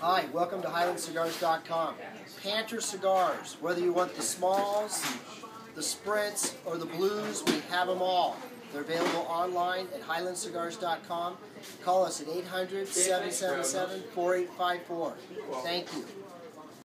Hi, welcome to HilandsCigars.com. Panter cigars, whether you want the smalls, the sprints, or the blues, we have them all. They're available online at HilandsCigars.com. Call us at 800 777 4854. Thank you.